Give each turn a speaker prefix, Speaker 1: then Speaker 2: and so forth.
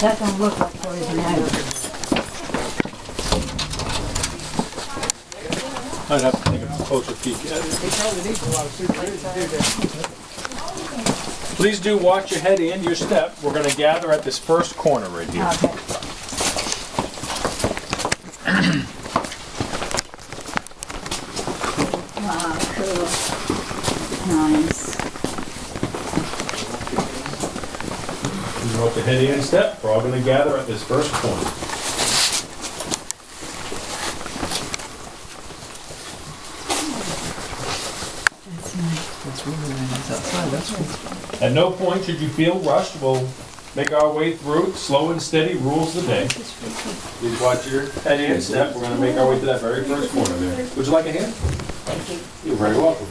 Speaker 1: That don't look like poison ivy.
Speaker 2: I'd have to take a closer peek at it.
Speaker 3: Probably needs a lot of supervision to.
Speaker 2: Please do watch your head and your step. We're gonna gather at this first corner right here.
Speaker 1: Okay. Wow, ah, cool. Nice.
Speaker 2: You watch your head and step. We're all gonna gather at this first corner.
Speaker 1: That's nice.
Speaker 3: That's really nice outside, that's cool.
Speaker 2: At no point should you feel rushed. We'll make our way through. Slow and steady rules the day. Please watch your head and step. We're gonna make our way to that very first corner there. Would you like a hand?
Speaker 1: Thank you.
Speaker 2: You're very welcome.